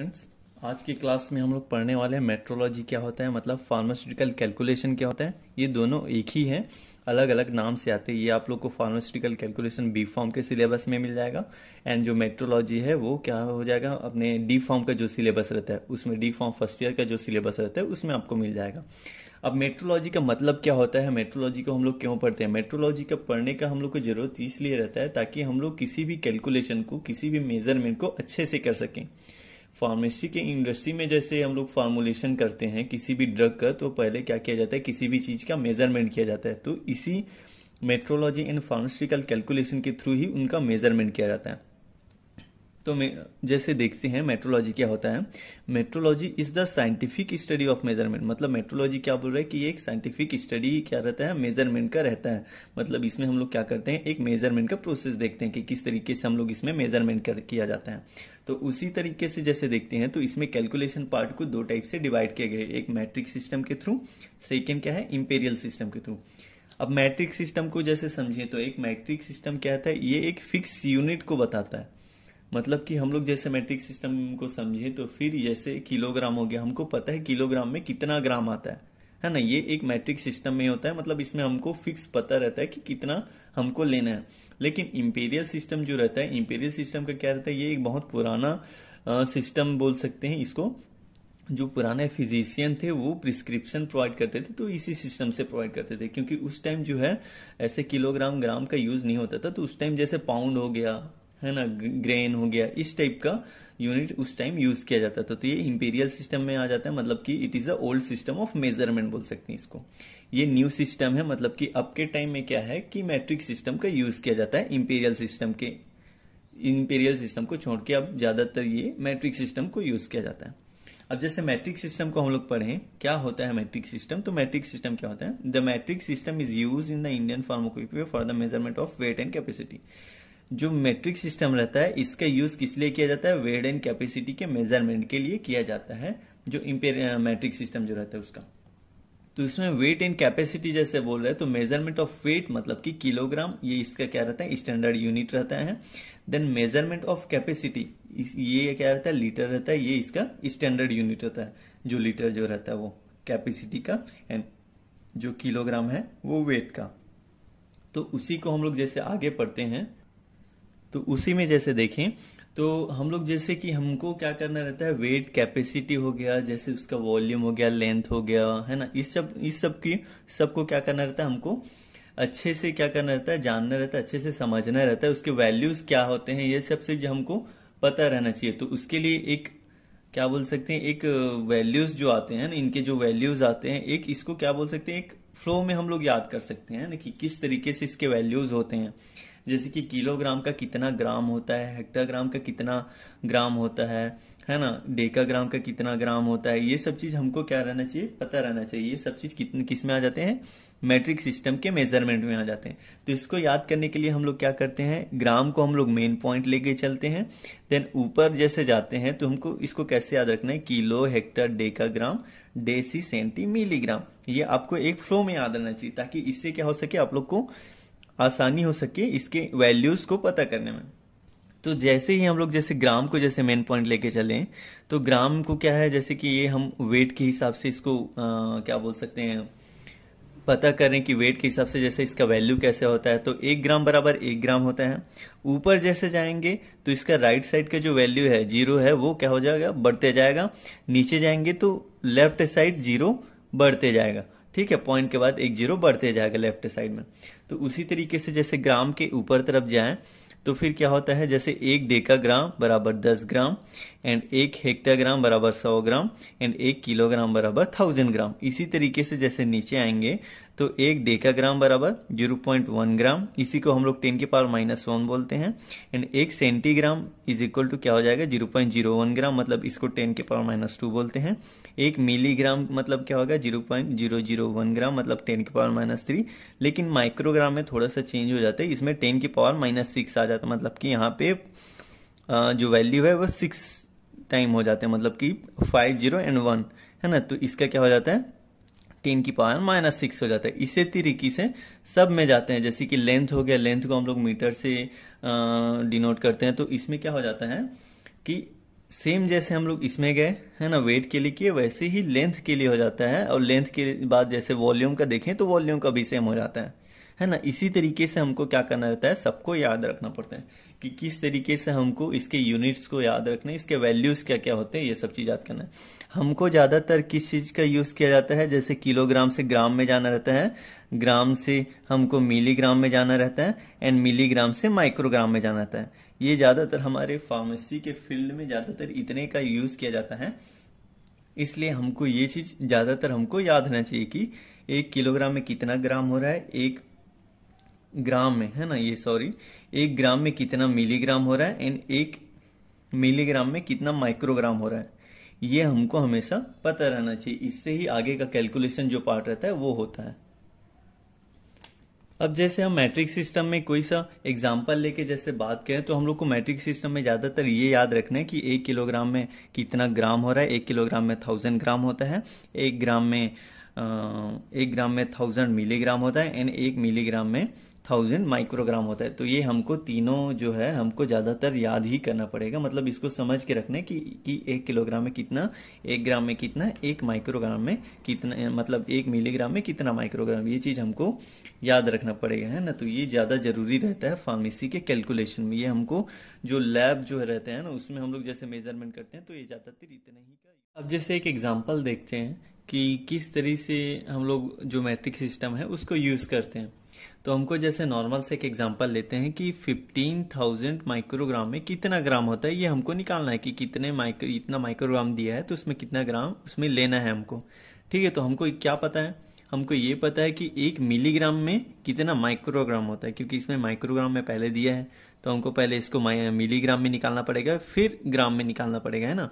Friends आज की class में हम लोग पढ़ने वाले हैं मेट्रोलॉजी क्या होता है मतलब फार्मास्यूटिकल कैलकुलेशन क्या होता है। ये दोनों एक ही है अलग अलग नाम से आते हैं। ये आप लोग को फार्मास्यूटिकल कैलकुलेशन बी फॉर्म के सिलेबस में मिल जाएगा। एंड जो मेट्रोलॉजी है, वो क्या हो जाएगा? अपने डी फॉर्म का जो सिलेबस रहता है, उसमें डी फॉर्म फ़र्स्ट ईयर का जो सिलेबस रहता है, उसमें आपको मिल जाएगा। अब मेट्रोलॉजी का मतलब क्या होता है? मेट्रोलॉजी को हम लोग क्यों पढ़ते हैं? मेट्रोलॉजी का पढ़ने का हम लोग को ज़रूरत इसलिए रहता है ताकि हम लोग किसी भी कैलकुलेशन को, किसी भी मेज़रमेंट को अच्छे से कर सकें। फार्मेसी के इंडस्ट्री में जैसे हम लोग फार्मुलेशन करते हैं, किसी भी ड्रग का तो पहले क्या किया जाता है, किसी भी चीज़ का मेज़रमेंट किया जाता है। तो इसी मेट्रोलॉजी एंड फार्मास्यूटिकल कैलकुलेशन के थ्रू ही उनका मेज़रमेंट किया जाता है। तो जैसे देखते हैं मेट्रोलॉजी क्या होता है। Metrology is the scientific study of measurement मतलब मेट्रोलॉजी क्या बोल रहा है कि ये एक साइंटिफिक स्टडी क्या रहता है मेज़रमेंट का रहता है। मतलब इसमें हम लोग क्या करते हैं, एक मेज़रमेंट का प्रोसेस देखते हैं कि किस तरीके से हम लोग इसमें मेज़रमेंट कर, किया जाता है। तो उसी तरीके से जैसे देखते हैं तो इसमें कैलकुलेशन पार्ट को दो टाइप से डिवाइड किया गया एक मैट्रिक सिस्टम के थ्रू सेकेंड क्या है? इंपेरियल सिस्टम के थ्रू अब मैट्रिक सिस्टम को जैसे समझें तो एक मैट्रिक सिस्टम क्या है ये एक फिक्स यूनिट को बताता है। मतलब कि हम लोग जैसे मैट्रिक सिस्टम को समझे तो फिर जैसे किलोग्राम हो गया, हमको पता है किलोग्राम में कितना ग्राम आता है। है ना, ये एक मैट्रिक सिस्टम में होता है मतलब इसमें हमको फिक्स पता रहता है कि कितना हमको लेना है। लेकिन इंपीरियल सिस्टम जो रहता है इंपीरियल सिस्टम का क्या रहता है, ये एक बहुत पुराना सिस्टम बोल सकते हैं इसको। जो पुराने फिजिशियन थे, वो प्रिस्क्रिप्शन प्रोवाइड करते थे तो इसी सिस्टम से प्रोवाइड करते थे। क्योंकि उस टाइम जो है, ऐसे किलोग्राम ग्राम का यूज़ नहीं होता था तो उस टाइम जैसे पाउंड हो गया, है ना ग्रेन हो गया, इस टाइप का यूनिट उस टाइम यूज़ किया जाता था तो ये इंपीरियल सिस्टम में आ जाता है मतलब कि it is a old system of measurement बोल सकते हैं इसको। ये न्यू सिस्टम है मतलब कि अब के टाइम में क्या है कि मैट्रिक सिस्टम का यूज़ किया जाता है इंपीरियल सिस्टम के। इंपीरियल सिस्टम को छोड़ के अब ज़्यादातर ये मैट्रिक सिस्टम को यूज़ किया जाता है। अब जैसे मैट्रिक सिस्टम को हम लोग पढ़े, क्या होता है मैट्रिक सिस्टम तो मैट्रिक सिस्टम क्या होता है? The metric system is use in the Indian pharmacopoeia for the measurement of weight and capacity जो मेट्रिक सिस्टम रहता है, इसका यूज़ किस लिए किया जाता है? वेट एंड कैपेसिटी के मेज़रमेंट के लिए किया जाता है, जो मेट्रिक सिस्टम जो रहता है उसका। तो इसमें वेट एंड कैपेसिटी जैसे बोल रहे हैं तो मेज़रमेंट ऑफ़ वेट मतलब कि किलोग्राम ये इसका क्या रहता है? स्टैंडर्ड यूनिट रहता है। देन मेज़रमेंट ऑफ़ कैपेसिटी ये क्या रहता है? लीटर रहता है, ये इसका स्टैंडर्ड यूनिट रहता है, जो लीटर जो रहता है वो कैपेसिटी का एंड जो किलोग्राम है, वो वेट का। तो उसी को हम लोग जैसे आगे पढ़ते हैं तो उसी में जैसे देखें तो हम लोग जैसे कि हमको क्या करना रहता है वेट कैपेसिटी हो गया, जैसे उसका वॉल्यूम हो गया लेंथ हो गया, है ना? इस सब इस सब की, सबको क्या करना रहता है, हमको अच्छे से क्या करना रहता है, जानना रहता है, अच्छे से समझना रहता है, उसके वैल्यूज़ क्या होते हैं, ये सब चीज़ हमको पता रहना चाहिए। तो उसके लिए एक, क्या बोल सकते हैं, एक वैल्यूज़ जो आते हैं ना, इनके जो वैल्यूज़ आते हैं, एक इसको क्या बोल सकते हैं, एक फ्लो में हम लोग याद कर सकते हैं ना कि किस तरीके से इसके वैल्यूज़ होते हैं। जैसे कि किलोग्राम का कितना ग्राम होता है, हेक्टाग्राम का कितना ग्राम होता है है ना? डेका ग्राम का कितना ग्राम होता है, ये सब चीज़ हमको क्या रहना चाहिए? पता रहना चाहिए। ये सब चीज़ कितने, किसमें आ जाते हैं? मैट्रिक सिस्टम के मेज़रमेंट में आ जाते हैं। तो इसको याद करने के लिए हम लोग क्या करते हैं? ग्राम को हम लोग मेन पॉइंट लेके चलते हैं। देन ऊपर जैसे जाते हैं तो हमको इसको कैसे याद रखना है? Kilo, hecto deca gram deci centi milligram ये आपको एक फ्लो में याद रहना चाहिए, ताकि इससे क्या हो सके, आप लोग को आसानी हो सके इसके वैल्यूज़ को पता करने में। तो जैसे ही हम लोग जैसे ग्राम को जैसे मेन पॉइंट लेके चले तो ग्राम को क्या है जैसे कि ये हम वेट के हिसाब से इसको आ, क्या बोल सकते हैं पता करें कि वेट के हिसाब से जैसे इसका वैल्यू कैसे होता है। तो एक ग्राम बराबर एक ग्राम होता है। ऊपर जैसे जाएँगे तो इसका राइट साइड का जो वैल्यू है ज़ीरो है वो क्या हो जाएगा बढ़ते जाएगा। नीचे जाएँगे तो लेफ़्ट साइड ज़ीरो बढ़ते जाएगा। ठीक है पॉइंट के बाद एक ज़ीरो बढ़ते जाएगा लेफ़्ट साइड में। तो उसी तरीके से जैसे ग्राम के ऊपर तरफ़ जाए तो फिर क्या होता है, जैसे एक डेका ग्राम बराबर दस ग्राम एंड एक हेक्टाग्राम बराबर सौ ग्राम एंड एक किलोग्राम बराबर थाउज़ेंड ग्राम। इसी तरीके से जैसे नीचे आएँगे तो एक डेका ग्राम बराबर ज़ीरो पॉइंट वन ग्राम, इसी को हम लोग टेन के पावर माइनस वन बोलते हैं। एंड एक सेंटीग्राम इज़ इक्वल टू क्या हो जाएगा? Zero point zero one gram मतलब इसको टेन के पावर माइनस टू बोलते हैं। एक मिलीग्राम मतलब क्या होगा? Zero point zero zero one gram मतलब टेन के पावर माइनस थ्री। लेकिन माइक्रोग्राम में थोड़ा सा चेंज हो जाता है, इसमें टेन के पावर माइनस सिक्स आ जाता है। मतलब कि यहाँ पे जो वैल्यू है, वो सिक्स टाइम हो जाते हैं। मतलब कि फाइव ज़ीरो एंड वन, है ना? तो इसका क्या हो जाता है? टेन की पावर माइनस सिक्स हो जाता है। इसी तरीके से सब में जाते हैं। जैसे कि लेंथ हो गया लेंथ को हम लोग मीटर से डिनोट करते हैं। तो इसमें क्या हो जाता है कि सेम जैसे हम लोग इसमें गए, है ना वेट के लिए किए, वैसे ही लेंथ के लिए हो जाता है। और लेंथ के बाद जैसे वॉल्यूम का देखें तो वॉल्यूम का भी सेम हो जाता है। है ना, इसी तरीके से हमको क्या करना रहता है, सबको याद रखना पड़ता है। कि किस तरीके से हमको इसके यूनिट्स को याद रखना है, इसके वैल्यूज़ क्या क्या होते हैं, ये सब चीज़ याद करना है। हमको ज़्यादातर किस चीज़ का यूज़ किया जाता है, जैसे किलोग्राम से ग्राम में जाना रहता है ग्राम से हमको मिलीग्राम में जाना रहता है एंड मिलीग्राम से माइक्रोग्राम में जाना रहता है। ये ज़्यादातर हमारे फार्मेसी के फ़ील्ड में ज़्यादातर इतने का यूज़ किया जाता है। इसलिए हमको ये चीज़ ज़्यादातर हमको याद रहना चाहिए कि एक किलोग्राम में कितना ग्राम हो रहा है, एक ग्राम में, है ना ये सॉरी एक ग्राम में कितना मिलीग्राम हो रहा है एंड एक मिलीग्राम में कितना माइक्रोग्राम हो रहा है। ये हमको हमेशा पता रहना चाहिए। इससे ही आगे का कैलकुलेशन जो पार्ट रहता है, वो होता है। अब जैसे हम मैट्रिक सिस्टम में कोई सा एग्ज़ाम्पल लेके जैसे बात करें तो हम लोग को मैट्रिक सिस्टम में ज़्यादातर ये याद रखना है कि एक किलोग्राम में कितना ग्राम हो रहा है। एक किलोग्राम में थाउज़ेंड ग्राम होता है। एक ग्राम में एक ग्राम में थाउज़ेंड मिलीग्राम होता है एंड एक मिलीग्राम में थाउज़ेंड माइक्रोग्राम होता है तो ये हमको तीनों जो है, हमको ज़्यादातर याद ही करना पड़ेगा। मतलब इसको समझ के रखना कि कि एक किलोग्राम में कितना, एक ग्राम में कितना, एक माइक्रोग्राम में कितना मतलब एक मिलीग्राम में कितना माइक्रोग्राम ये चीज़ हमको याद रखना पड़ेगा, है ना? तो ये ज़्यादा ज़रूरी रहता है फार्मेसी के कैलकुलेशन में। ये हमको जो लैब जो रहते हैं ना, उसमें हम लोग जैसे मेज़रमेंट करते हैं तो ये ज़्यादातर इतना ही का अब जैसे एक एग्ज़ाम्पल देखते हैं कि किस तरीके से हम लोग जो मैट्रिक सिस्टम है उसको यूज़ करते हैं। तो हमको जैसे नॉर्मल से एक एग्जांपल लेते हैं कि 15,000 माइक्रोग्राम में कितना ग्राम होता है ये हमको निकालना है कि कितने माइक्रो इतना माइक्रोग्राम दिया है तो उसमें कितना ग्राम उसमें लेना है हमको। ठीक है तो हमको क्या पता है? हमको ये पता है कि एक मिलीग्राम में कितना माइक्रोग्राम होता है क्योंकि इसमें माइक्रोग्राम में पहले दिया है तो हमको पहले इसको मिलीग्राम में निकालना पड़ेगा फिर ग्राम में निकालना पड़ेगा है ना?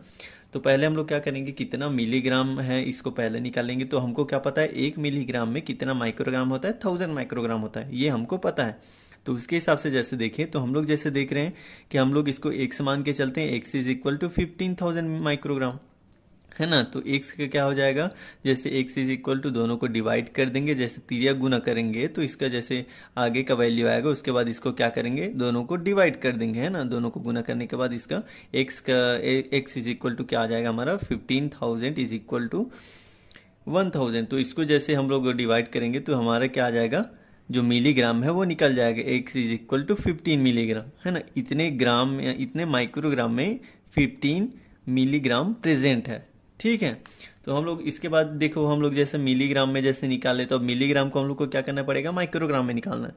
तो पहले हम लोग क्या करेंगे, कितना मिलीग्राम है, इसको पहले निकालेंगे तो हमको क्या पता है, एक मिलीग्राम में कितना माइक्रोग्राम होता है थाउज़ेंड माइक्रोग्राम होता है, ये हमको पता है। तो उसके हिसाब से जैसे देखें तो हम लोग जैसे देख रहे हैं कि हम लोग इसको एक मान के चलते हैं x is equal to fifteen thousand microgram है ना? तो एक्स का क्या हो जाएगा? जैसे एक्स इज़ इक्वल टू दोनों को डिवाइड कर देंगे, जैसे तिरिया गुना करेंगे तो इसका जैसे आगे का वैल्यू आएगा, उसके बाद इसको क्या करेंगे? दोनों को डिवाइड कर देंगे, है ना? दोनों को गुना करने के बाद इसका एक्स का एक्स इज़ इक्वल टू क्या आ जाएगा हमारा? Fifteen thousand is equal to one thousand तो इसको जैसे हम लोग डिवाइड करेंगे तो हमारा क्या आ जाएगा? जो मिलीग्राम है, वो निकल जाएगा। X is equal to fifteen milligram है ना? इतने ग्राम इतने माइक्रोग्राम में फिफ्टीन मिलीग्राम प्रेजेंट है। ठीक है? तो हम लोग इसके बाद देखो, हम लोग जैसे मिलीग्राम में जैसे निकाले तो मिलीग्राम को हम लोग को क्या करना पड़ेगा? माइक्रोग्राम में निकालना है।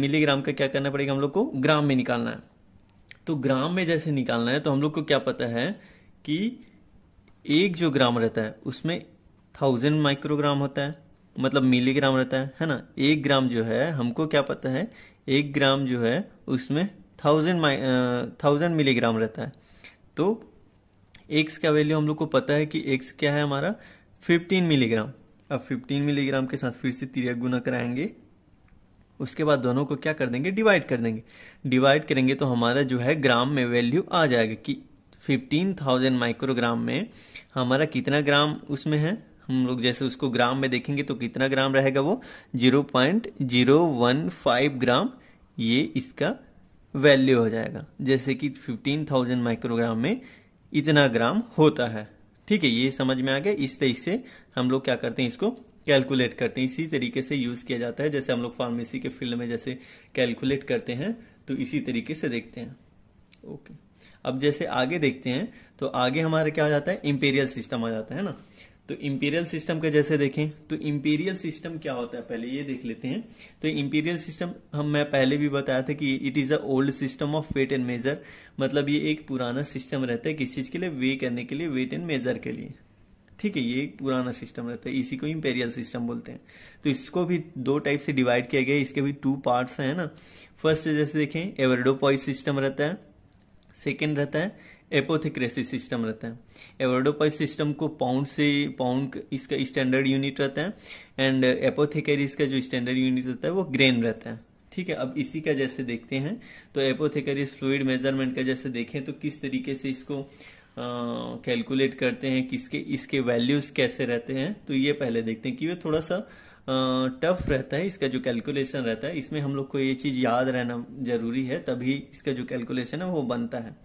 मिलीग्राम का क्या करना पड़ेगा? हम लोग को ग्राम में निकालना है। तो ग्राम में जैसे निकालना है तो हम लोग को क्या पता है कि एक जो ग्राम रहता है, उसमें थाउज़ेंड माइक्रोग्राम होता है। मतलब मिलीग्राम रहता है है ना? एक ग्राम जो है, हमको क्या पता है, एक ग्राम जो है, उसमें थाउज़ेंड थाउज़ेंड मिलीग्राम रहता है। तो एक्स का वैल्यू हम लोग को पता है कि एक्स क्या है हमारा? 15 मिलीग्राम अब 15 मिलीग्राम के साथ फिर से तिरक गुना कराएँगे। उसके बाद दोनों को क्या कर देंगे? डिवाइड कर देंगे। डिवाइड करेंगे तो हमारा जो है ग्राम में वैल्यू आ जाएगा कि 15,000 माइक्रोग्राम में हमारा कितना ग्राम उसमें है? हम लोग जैसे उसको ग्राम में देखेंगे तो कितना ग्राम रहेगा वो? 0.015 ग्राम ये इसका वैल्यू हो जाएगा। जैसे कि 15,000 माइक्रोग्राम में इतना ग्राम होता है। ठीक है, ये समझ में आ गया। इस तरीके से हम लोग क्या करते हैं, इसको कैलकुलेट करते हैं। इसी तरीके से यूज़ किया जाता है, जैसे हम लोग फार्मेसी के फ़ील्ड में जैसे कैलकुलेट करते हैं तो इसी तरीके से देखते हैं। ओके अब जैसे आगे देखते हैं तो आगे हमारे क्या आ जाता है? इंपेरियल सिस्टम आ जाता है ना। तो इंपीरियल सिस्टम का जैसे देखें तो इंपीरियल सिस्टम क्या होता है? पहले ये देख लेते हैं। तो इंपीरियल सिस्टम हम, मैं पहले भी बताया था कि it is a old system of weight and measure मतलब ये एक पुराना सिस्टम रहता है किस चीज़ के लिए? वे करने के लिए वेट एंड मेजर के लिए। ठीक है, ये एक पुराना सिस्टम रहता है। इसी को इंपेरियल सिस्टम बोलते हैं। तो इसको भी दो टाइप से डिवाइड किया गया इसके भी टू पार्ट्स हैं ना। फ़र्स्ट जैसे देखें एवर्डोपॉइस सिस्टम रहता है। सेकेंड रहता है एपोथिक्रेसिस सिस्टम रहता है। एवर्डोपाइस सिस्टम को पाउंड से पाउंड इसका स्टैंडर्ड यूनिट रहता है एंड एपोथिकरीज का जो स्टैंडर्ड यूनिट रहता है वो ग्रेन रहता है। ठीक है, अब इसी का जैसे देखते हैं तो एपोथिकरीज फ्लूड मेज़रमेंट का जैसे देखें तो किस तरीके से इसको कैलकुलेट करते हैं, किसके, इसके वैल्यूज़ कैसे रहते हैं तो ये पहले देखते हैं कि ये थोड़ा सा टफ रहता है, इसका जो कैलकुलेशन रहता है। इसमें हम लोग को ये चीज़ याद रहना ज़रूरी है, तभी इसका जो कैलकुलेशन है वो बनता है।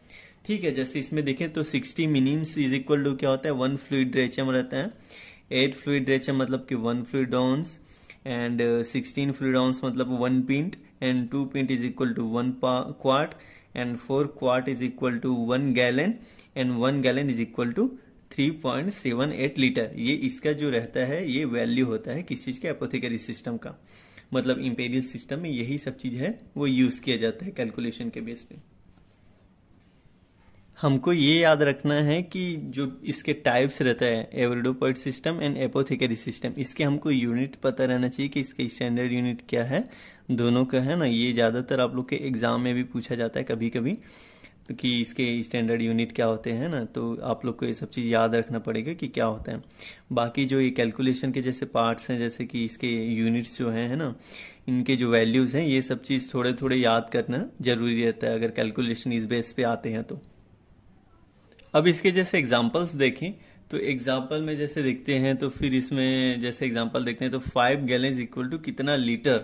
ठीक है, जैसे इसमें देखें तो 60 मिनिम्स इज़ इक्वल टू क्या होता है? वन फ्लूड रेचम रहता है। एट फ्लूड रेचम मतलब कि one fluid ounce and sixteen fluid ounce मतलब one pint and two pint is equal to one quart and four quart is equal to one gallon and one gallon is equal to 3.78 litre. ये इसका जो रहता है, ये value होता है किस चीज़ के? एपोथिकरी सिस्टम का। मतलब इंपेरियल सिस्टम में यही सब चीज़ है, वो यूज़ किया जाता है कैलकुलेशन के बेस पे। हमको ये याद रखना है कि जो इसके टाइप्स रहता है avoirdupois system and apothecary system इसके हमको यूनिट पता रहना चाहिए कि इसका स्टैंडर्ड यूनिट क्या है। दोनों का है ना, ये ज़्यादातर आप लोग के एग्ज़ाम में भी पूछा जाता है कभी कभी कि इसके स्टैंडर्ड यूनिट क्या होते हैं ना तो आप लोग को ये सब चीज़ याद रखना पड़ेगा कि क्या होता है। बाकी जो ये कैलकुलेशन के जैसे पार्ट्स हैं, जैसे कि इसके यूनिट्स जो हैं, है ना, इनके जो वैल्यूज़ हैं, ये सब चीज़ थोड़े थोड़े याद करना ज़रूरी रहता है, अगर कैलकुलेशन इस बेस पे आते हैं तो। अब इसके जैसे एग्जाम्पल्स देखें तो एग्ज़ाम्पल में जैसे देखते हैं तो फिर इसमें जैसे एग्ज़ाम्पल देखते हैं तो फाइव गैलन इक्वल टू कितना लीटर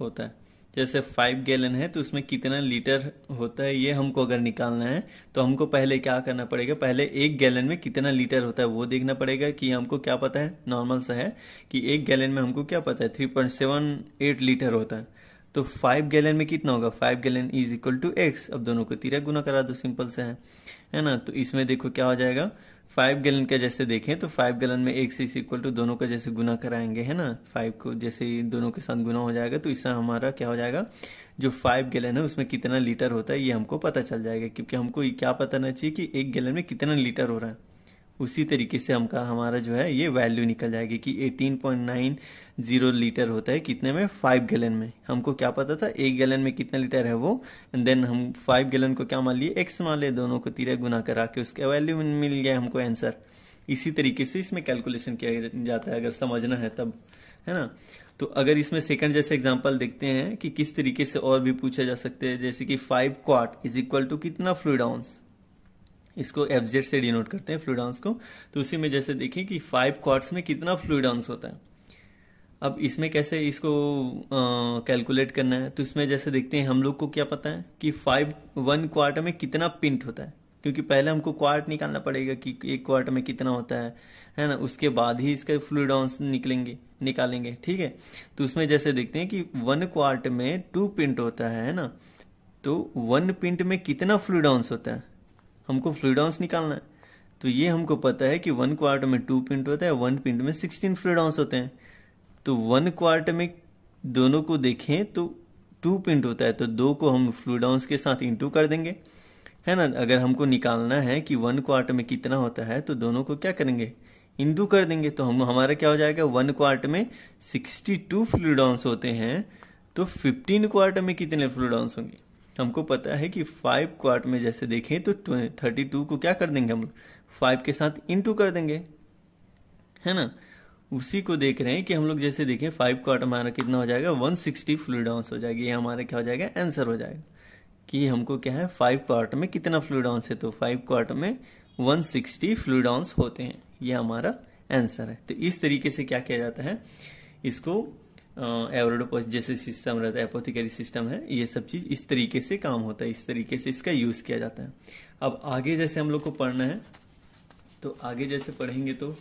होता है। जैसे फाइव गैलन है तो उसमें कितना लीटर होता है, ये हमको अगर निकालना है तो हमको पहले क्या करना पड़ेगा? पहले एक गैलन में कितना लीटर होता है, वो देखना पड़ेगा कि हमको क्या पता है नॉर्मल सा है, कि एक गैलन में हमको क्या पता है three point seven eight litre होता है। तो फाइव गैलन में कितना होगा? Five gallon is equal to x अब दोनों को तीरा गुना करा दो सिंपल से है। है ना? तो इसमें देखो क्या हो जाएगा? फाइव गैलन का जैसे देखें तो फाइव गैलन में एक्स इज़ इक्वल टू दोनों का जैसे गुना कराएँगे, है ना? फाइव को जैसे दोनों के साथ गुना हो जाएगा तो इससे हमारा क्या हो जाएगा? जो फाइव गैलन है, उसमें कितना लीटर होता है, ये हमको पता चल जाएगा, क्योंकि हमको क्या पता ना चाहिए कि एक गैलन में कितना लीटर हो रहा है। उसी तरीके से हमका, हमारा जो है, ये वैल्यू निकल जाएगी कि 18.90 लीटर होता है कितने में? फाइव गैलन में। हमको क्या पता था? एक गैलन में कितना लीटर है वो? एंड देन हम फाइव गैलन को क्या मान लिए? एक्स मान लिए, दोनों को तीरा गुना करा के उसका वैल्यू मिल गया हमको आंसर इसी तरीके से इसमें कैलकुलेशन किया जाता है, अगर समझना है तब, है ना? तो अगर इसमें सेकंड जैसे एग्जांपल देखते हैं कि किस तरीके से और भी पूछा जा सकते हैं, जैसे कि five quart is equal to कितना फ्लूड आउंस इसको एफ़ जेड से डिनोट करते हैं फ्लूडांस को। तो उसी में जैसे देखें कि फाइव क्वार्ट्स में कितना फ्लूडांस होता है। अब इसमें कैसे इसको कैलकुलेट करना है? तो इसमें जैसे देखते हैं हम लोग को क्या पता है कि फाइव वन क्वार्ट में कितना पिंट होता है। क्योंकि पहले हमको क्वार्ट निकालना पड़ेगा कि एक क्वार्ट में कितना होता है है ना? उसके बाद ही इसका फ्लूडांस निकलेंगे, निकालेंगे, ठीक है? तो उसमें जैसे देखते हैं कि वन क्वार्ट में टू पिंट होता है ना? तो वन पिंट में कितना फ्लूडांस होता है? हमको फ्लूडाउंस निकालना है। तो ये हमको पता है कि वन क्वार्ट में टू पिंट होता है वन पिंट में सिक्सटीन फ्लूडाउंस होते हैं। तो वन क्वार्ट में दोनों को देखें तो टू पिंट होता है तो दो को हम फ्लूडाउंस के साथ इंटू कर देंगे। है ना? अगर हमको निकालना है कि वन क्वार्ट में कितना होता है तो दोनों को क्या करेंगे? इंटू कर देंगे। तो हम, हमारा क्या हो जाएगा? वन क्वार्ट में सिक्सटी टू फ्लूडाउंस होते हैं तो फिफ्टीन क्वार्ट में कितने फ्लूडाउंस होंगे? हमको पता है कि फाइव क्वार्ट में जैसे देखें तो थर्टी टू को क्या कर देंगे हम? फाइव के साथ इंटू कर देंगे। है ना? उसी को देख रहे हैं कि हम लोग जैसे देखें फाइव क्वार्ट हमारा कितना हो जाएगा? वन सिक्सटी फ्लूड आउंस हो जाएगी। ये हमारा क्या हो जाएगा? आंसर हो जाएगा। कि हमको क्या है? फाइव क्वार्ट में कितना फ्लूड आउंस है? तो फाइव क्वार्ट में वन सिक्सटी फ्लूड आउंस होते हैं। ये हमारा आंसर है। तो इस तरीके से क्या किया जाता है? इसको एवरोडोपोस जैसे सिस्टम रहता है एपोथिकरी सिस्टम है, ये सब चीज़ इस तरीके से काम होता है, इस तरीके से इसका यूज़ किया जाता है। अब आगे जैसे हम लोग को पढ़ना है तो आगे जैसे पढ़ेंगे तो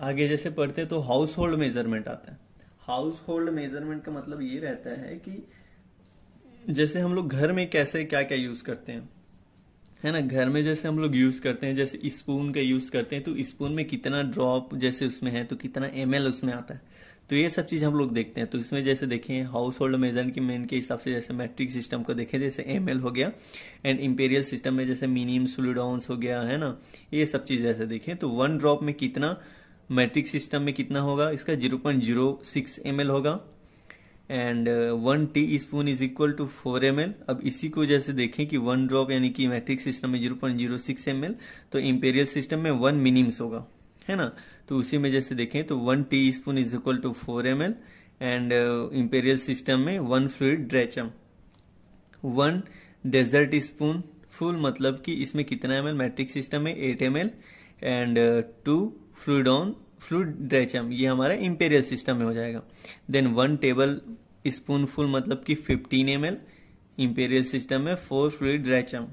आगे जैसे पढ़ते हैं तो हाउस होल्ड मेज़रमेंट आता है। हाउस होल्ड मेज़रमेंट का मतलब ये रहता है कि जैसे हम लोग घर में कैसे क्या क्या यूज़ करते हैं है ना, घर में जैसे हम लोग यूज़ करते हैं, जैसे स्पून का यूज़ करते हैं तो स्पून में कितना ड्रॉप जैसे उसमें है तो कितना एमएल उसमें आता है। तो ये सब चीज़ हम लोग देखते हैं। तो इसमें जैसे देखें हाउस होल्ड मेजर की मेन के हिसाब से जैसे मैट्रिक सिस्टम को देखें, जैसे एम हो गया एंड इंपेरियल सिस्टम में जैसे मिनिम सोलिडाउंस हो गया, है ना, ये सब चीज़ जैसे देखें तो वन ड्रॉप में कितना मैट्रिक सिस्टम में कितना होगा, इसका zero point zero six M होगा। And one teaspoon is equal to four M अब इसी को जैसे देखें कि वन ड्रॉप यानी कि मैट्रिक सिस्टम में zero point zero six M तो इम्पेरियल सिस्टम में वन मिनिम्स होगा, है ना? तो उसी में जैसे देखें तो one teaspoon is equal to four M and imperial system में one fluid drachm one dessert spoonful मतलब कि इसमें कितना एम एल मैट्रिक सिस्टम में eight M L and two fluid ounce fluid drachm ये हमारा इंपेरियल सिस्टम में हो जाएगा। देन वन टेबल स्पूनफुल मतलब कि 15 एम एल इम्पेरियल सिस्टम में four fluid drachm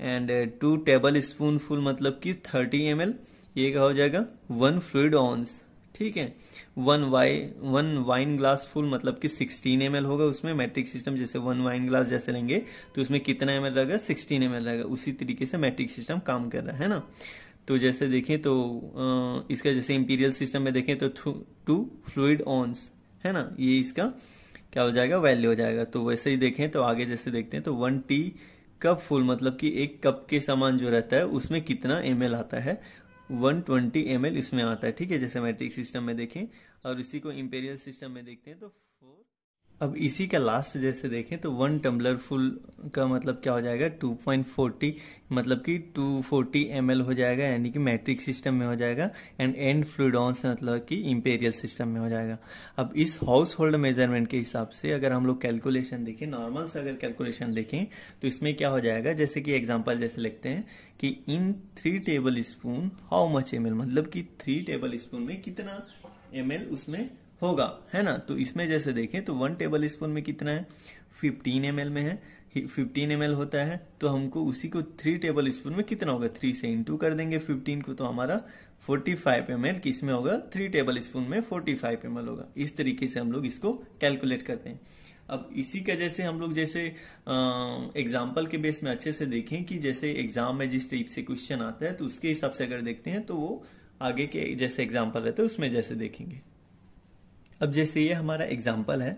and two tablespoonful मतलब कि 30 एम एल ये क्या हो जाएगा? वन फ्लूड ऑन्स ठीक है? One Y one wine glassful मतलब कि 16 एम होगा उसमें मैट्रिक सिस्टम जैसे वन वाइन ग्लास जैसे लेंगे तो उसमें कितना एम रहेगा? 16 एम रहेगा। उसी तरीके से मैट्रिक सिस्टम काम कर रहा है ना? तो जैसे देखें तो इसका जैसे इंपीरियल सिस्टम में देखें तो टू फ्लूड ऑन्स है ना? ये इसका क्या हो जाएगा? वैल्यू हो जाएगा। तो वैसे ही देखें तो आगे जैसे देखते हैं तो वन टी कप फुल मतलब कि एक कप के समान जो रहता है, उसमें कितना एमएल आता है? 120 ट्वेंटी इसमें आता है। ठीक है? जैसे मैट्रिक सिस्टम में देखें और इसी को इंपेरियल सिस्टम में देखते हैं तो अब इसी का लास्ट जैसे देखें तो वन टम्बलर फुल का मतलब क्या हो जाएगा? 2.40 मतलब कि 240 फोर्टी हो जाएगा, यानी कि मैट्रिक सिस्टम में हो जाएगा एंड एंड फ्लूडॉन्स मतलब कि इम्पेरियल सिस्टम में हो जाएगा। अब इस हाउस होल्ड मेज़रमेंट के हिसाब से अगर हम लोग कैलकुलेशन देखें नॉर्मल से अगर कैलकुलेशन देखें तो इसमें क्या हो जाएगा? जैसे कि एग्ज़ाम्पल जैसे लिखते हैं कि in three tablespoon how much M मतलब कि थ्री टेबल स्पून में कितना एम उसमें होगा, है ना? तो इसमें जैसे देखें तो वन टेबल स्पून में कितना है? फिफ्टीन एम में है। फिफ्टीन एम होता है तो हमको उसी को थ्री टेबल स्पून में कितना होगा? थ्री से इंटू कर देंगे फिफ्टीन को तो हमारा फोर्टी फाइव एम एल किसमें होगा? थ्री टेबल स्पून में फोर्टी फाइव एम होगा। इस तरीके से हम लोग इसको कैलकुलेट करते हैं। अब इसी का जैसे हम लोग जैसे एग्ज़ाम्पल के बेस में अच्छे से देखें कि जैसे एग्ज़ाम में जिस टाइप से क्वेश्चन आता है तो उसके हिसाब से अगर देखते हैं तो वो आगे के जैसे एग्ज़ाम्पल रहते हैं, उसमें जैसे देखेंगे। अब जैसे ये हमारा एग्ज़ाम्पल है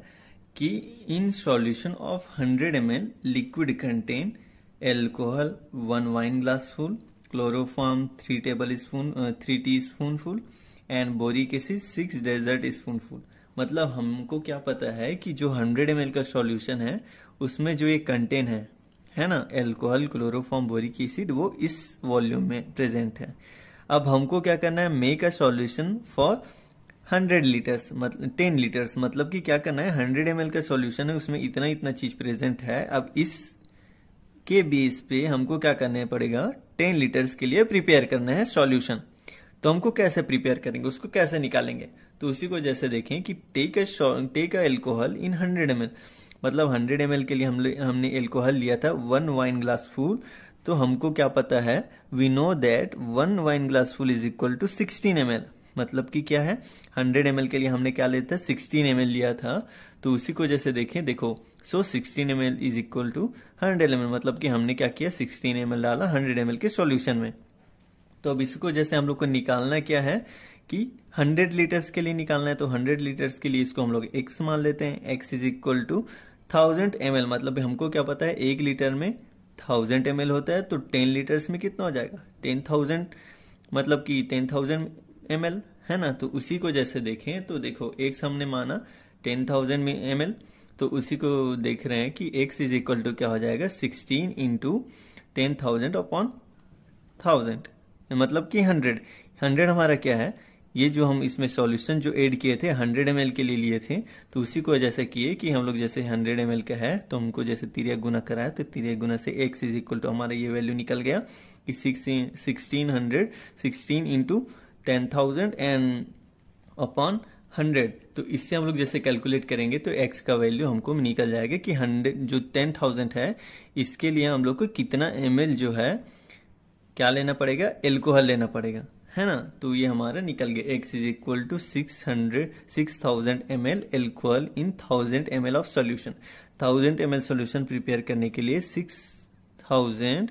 कि in solution of 100 M liquid contain alcohol one wine glassful chloroform three tablespoon three teaspoonful and boric acid six dessert spoonful मतलब हमको क्या पता है कि जो 100 एम का सॉल्यूशन है, उसमें जो ये कंटेन है है ना एल्कोहल क्लोरोफॉर्म बोरिक एसिड वो इस वॉल्यूम में प्रेजेंट है। अब हमको क्या करना है make a solution for hundred litres मतलब टेन लीटर्स मतलब कि क्या करना है, हंड्रेड एम का सॉल्यूशन है, उसमें इतना इतना चीज़ प्रेजेंट है। अब इस के बेस पे हमको क्या करना पड़ेगा, टेन लीटर्स के लिए प्रिपेयर करना है सॉल्यूशन। तो हमको कैसे प्रिपेयर करेंगे, उसको कैसे निकालेंगे? तो उसी को जैसे देखें कि take take a alcohol in hundred M मतलब हंड्रेड एम के लिए हम हमने एल्कोहल लिया था वन वाइन ग्लास फूल तो हमको क्या पता है we know that one wine glassful is equal to sixteen M मतलब कि क्या है? 100 एम के लिए हमने क्या लिया था? 16 एम लिया था। तो उसी को जैसे देखें, देखो so sixteen M L is equal to hundred M मतलब कि हमने क्या किया? 16 एम डाला 100 एम के सॉल्यूशन में। तो अब इसको जैसे हम लोग को निकालना क्या है कि 100 लीटर्स के लिए निकालना है तो 100 लीटर्स के लिए इसको हम लोग x मान लेते हैं। x is equal to thousand M मतलब हमको क्या पता है? एक लीटर में थाउज़ेंड एम होता है तो टेन लीटर्स में कितना हो जाएगा? टेन थाउज़ेंड मतलब कि टेन थाउज़ेंड एम है ना? तो उसी को जैसे देखें तो देखो एक्स हमने माना टेन थाउज़ेंड एम तो उसी को देख रहे हैं कि एक्स इज़ इक्वल टू क्या हो जाएगा? Sixteen into ten thousand upon thousand मतलब कि हंड्रेड हंड्रेड हमारा क्या है? ये जो हम इसमें सॉल्यूशन जो ऐड किए थे हंड्रेड एम के लिए लिए थे तो उसी को जैसे किए कि हम लोग जैसे हंड्रेड एम का है तो हमको जैसे तिरिया गुना कराया तो तिरिया गुना से एक्स इज़ इक्वल टू हमारा ये वैल्यू निकल गया कि sixteen hundred sixteen into ten thousand and upon hundred तो इससे हम लोग जैसे कैलकुलेट करेंगे तो एक्स का वैल्यू हमको निकल जाएगा कि हंड्रेड जो टेन थाउज़ेंड है, इसके लिए हम लोग को कितना एमएल जो है, क्या लेना पड़ेगा? एल्कोहल लेना पड़ेगा। है ना? तो ये हमारा निकल गया। X is equal to six hundred six thousand M L alcohol in thousand M L of solution thousand M L solution prepare करने के लिए सिक्स थाउज़ेंड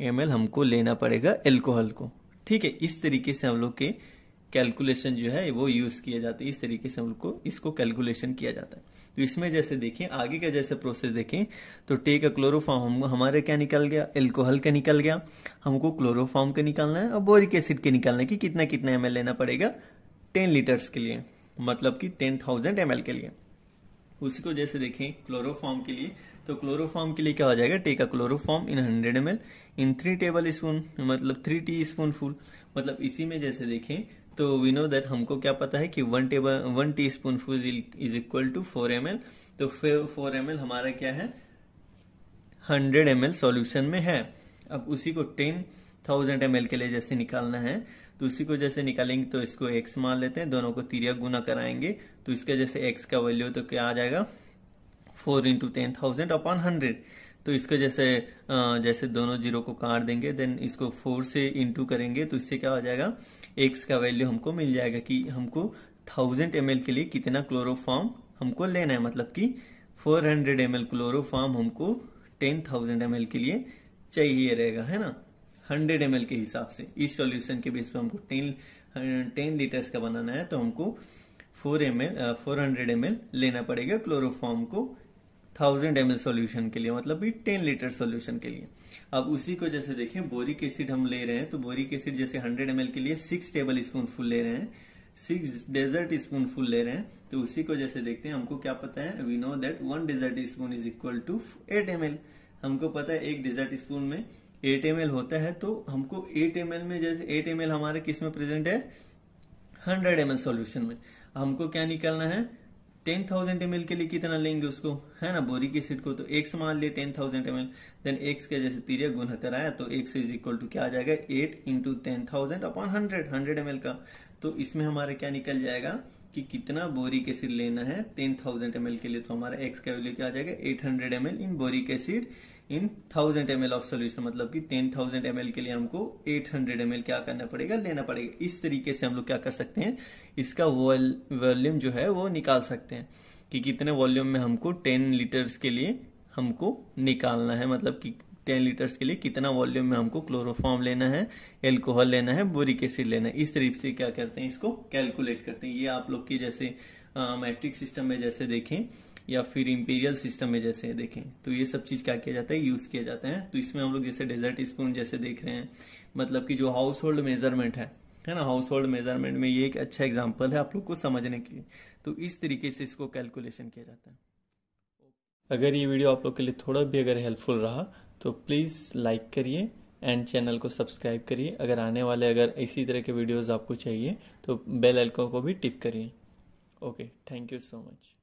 एम एल हमको लेना पड़ेगा एल्कोहल को। ठीक है, इस तरीके से हम लोग के कैलकुलेशन जो है, वो यूज़ किया जाता है। इस तरीके से हम लोग को, इसको कैलकुलेशन किया जाता है। तो इसमें जैसे देखें, आगे का जैसे प्रोसेस देखें तो टेक अ क्लोरोफॉर्म हम, हमारे क्या निकल गया? एल्कोहल का निकल गया। हमको क्लोरोफॉर्म का निकालना है और बोरिक एसिड के निकालना है कि कितना कितना एमएल लेना पड़ेगा? टेन लीटर्स के लिए मतलब कि टेन थाउज़ेंड के लिए। उसी को जैसे देखें क्लोरोफॉर्म के लिए। तो क्लोरोफॉर्म के लिए क्या हो जाएगा? Take a chloroform in hundred M in three tablespoon मतलब थ्री टी स्पून फुल मतलब इसी में जैसे देखें तो वी नो दैट हमको क्या पता है कि one table one teaspoonful is equal to four M तो फोर एम हमारा क्या है? हंड्रेड एम एल में है। अब उसी को टेन थाउज़ेंड एम के लिए जैसे निकालना है तो उसी को जैसे निकालेंगे तो इसको एक्स मान लेते हैं, दोनों को तिरिया गुना कराएँगे। तो इसका जैसे एक्स का वैल्यू तो क्या आ जाएगा? Four into ten thousand upon hundred तो इसको जैसे जैसे दोनों ज़ीरो को काट देंगे देन इसको फोर से इंटू करेंगे तो इससे क्या हो जाएगा? एक्स का वैल्यू हमको मिल जाएगा कि हमको थाउज़ेंड एम के लिए कितना क्लोरोफॉर्म हमको लेना है। मतलब कि फोर हंड्रेड एम क्लोरोफॉर्म हमको टेन थाउज़ेंड एम के लिए चाहिए रहेगा, है ना? हंड्रेड एम के हिसाब से। इस सॉल्यूशन के बेस पे हमको टेन टेन लीटर्स का बनाना है तो हमको four M L four hundred M L लेना पड़ेगा क्लोरोफॉर्म को थाउज़ेंड एम सोल्यूशन के लिए मतलब टेन लीटर सोल्यूशन के लिए। अब उसी को जैसे देखें बोरिक एसिड हम ले रहे हैं तो बोरिक एसिड जैसे हंड्रेड एम के लिए सिक्स टेबल स्पून फुल ले रहे हैं सिक्स डेजर्ट स्पून फुल ले रहे हैं तो उसी को जैसे देखते हैं, हमको क्या पता है? We know that one dessert spoon is equal to eight M हमको पता है एक डेजर्ट स्पून में एट एम होता है तो हमको एट एम में जैसे एट एम हमारे किसमें प्रेजेंट है? हंड्रेड एम सोल्यूशन में। हमको क्या निकालना है? टेन थाउज़ेंड एम के लिए कितना लेंगे उसको? है ना बोरिक एसिड को? तो एक्स मान लिया ten thousand M then x के जैसे तीर गुना कराया तो एक्स इज़ इक्वल टू क्या आ जाएगा? Eight into ten thousand upon hundred hundred M का। तो इसमें हमारा क्या निकल जाएगा कि कितना बोरिक एसिड लेना है? टेन थाउज़ेंड एम के लिए तो हमारा एक्स का वैल्यू क्या आ जाएगा? Eight hundred M in boric acid in thousand M of solution मतलब कि टेन थाउज़ेंड एम के लिए हमको एट हंड्रेड एम क्या करना पड़ेगा, लेना पड़ेगा। इस तरीके से हम लोग क्या कर सकते हैं? इसका वॉल्यूम जो है वो निकाल सकते हैं। कि कितने वॉल्यूम में हमको टेन लीटर्स के लिए हमको निकालना है मतलब कि टेन लीटर्स के लिए कितना वॉल्यूम में हमको क्लोरोफॉर्म लेना है एल्कोहल लेना है बोरिक एसिड लेना है। इस तरीके से क्या करते हैं? इसको कैलकुलेट करते हैं। ये आप लोग की जैसे मैट्रिक सिस्टम में जैसे देखें या फिर इंपीरियल सिस्टम में जैसे देखें तो ये सब चीज़ क्या किया जाता है? यूज़ किया जाता है। तो इसमें हम लोग जैसे डेजर्ट स्पून जैसे देख रहे हैं मतलब कि जो हाउस होल्ड मेज़रमेंट है है ना? हाउस होल्ड मेज़रमेंट में ये एक अच्छा एग्ज़ाम्पल है आप लोग को समझने के लिए। तो इस तरीके से इसको कैलकुलेशन किया जाता है। अगर ये वीडियो आप लोग के लिए थोड़ा भी अगर हेल्पफुल रहा तो प्लीज़ लाइक करिए एंड चैनल को सब्सक्राइब करिए। अगर आने वाले, अगर इसी तरह के वीडियोस आपको चाहिए तो बेल आइकन को भी टिप करिए। Okay thank you so much